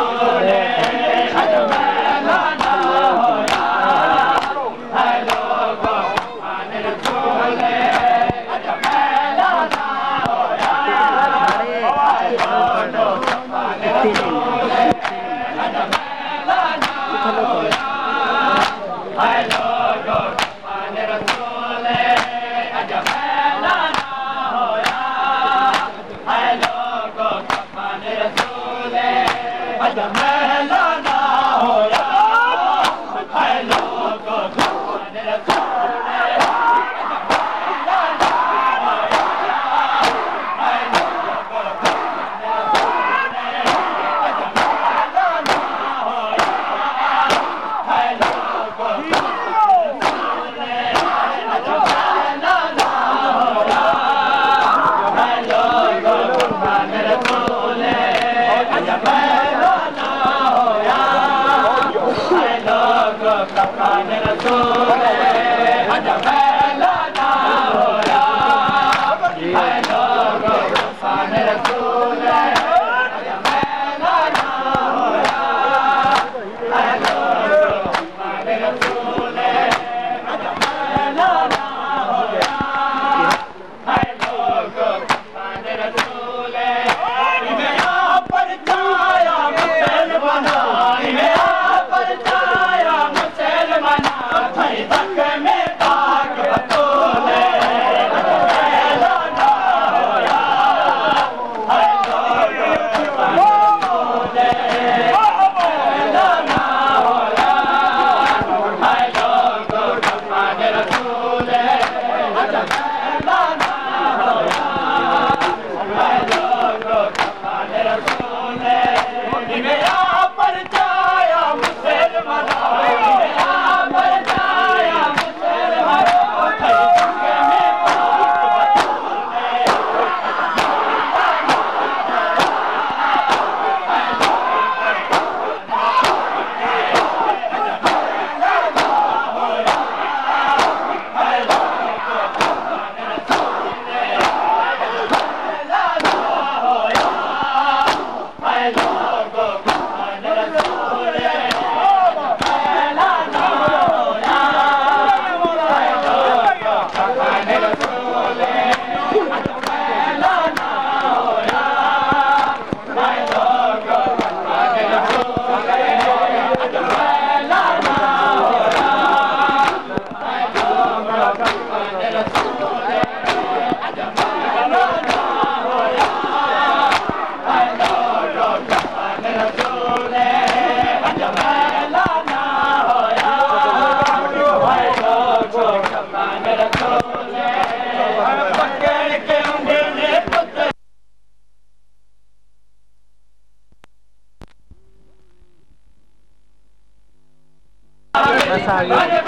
I know. บ้านมา大爷。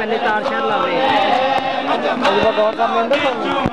ਪਹਿਲੇ ਤਾਰ ਸ਼ਹਿਰ ਲਾਵੇ ਅੱਜ ਬਗੌਰ ਦਾ ਮਿੰਦਰ